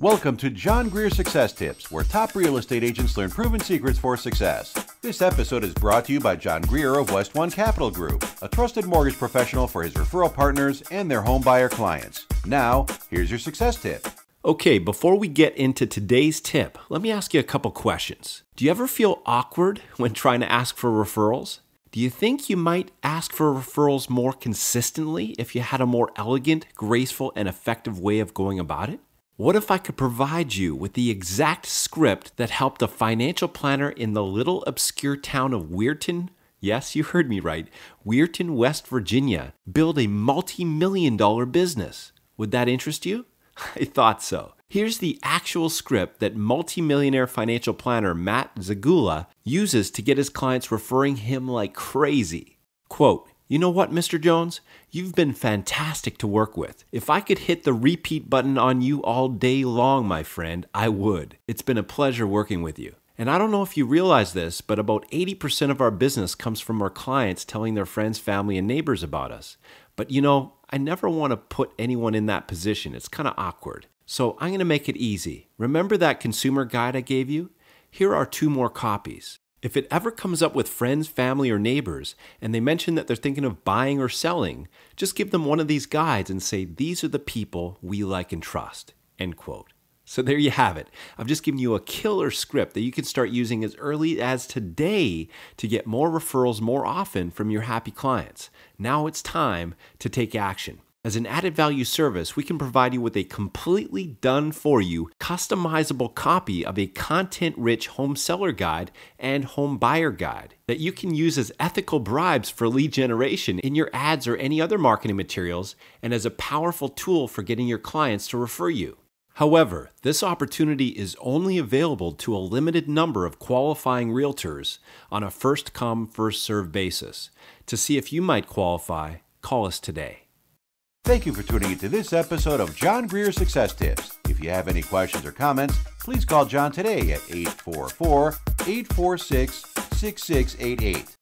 Welcome to John Greer Success Tips, where top real estate agents learn proven secrets for success. This episode is brought to you by John Greer of West One Capital Group, a trusted mortgage professional for his referral partners and their home buyer clients. Now, here's your success tip. Okay, before we get into today's tip, let me ask you a couple questions. Do you ever feel awkward when trying to ask for referrals? Do you think you might ask for referrals more consistently if you had a more elegant, graceful, and effective way of going about it? What if I could provide you with the exact script that helped a financial planner in the little obscure town of Weirton? Yes, you heard me right. Weirton, West Virginia, build a multi million dollar business. Would that interest you? I thought so. Here's the actual script that multimillionaire financial planner Matt Zagula uses to get his clients referring him like crazy. Quote, you know what, Mr. Jones? You've been fantastic to work with. If I could hit the repeat button on you all day long, my friend, I would. It's been a pleasure working with you. And I don't know if you realize this, but about 80% of our business comes from our clients telling their friends, family, and neighbors about us. But you know, I never want to put anyone in that position. It's kind of awkward. So I'm going to make it easy. Remember that consumer guide I gave you? Here are two more copies. If it ever comes up with friends, family, or neighbors, and they mention that they're thinking of buying or selling, just give them one of these guides and say, These are the people we like and trust. End quote. So there you have it. I've just given you a killer script that you can start using as early as today to get more referrals more often from your happy clients. Now it's time to take action. As an added value service, we can provide you with a completely done for you, customizable copy of a content rich home seller guide and home buyer guide that you can use as ethical bribes for lead generation in your ads or any other marketing materials and as a powerful tool for getting your clients to refer you. However, this opportunity is only available to a limited number of qualifying realtors on a first come, first served basis. To see if you might qualify, call us today. Thank you for tuning into this episode of John Greer Success Tips. If you have any questions or comments, please call John today at 844 846 6688.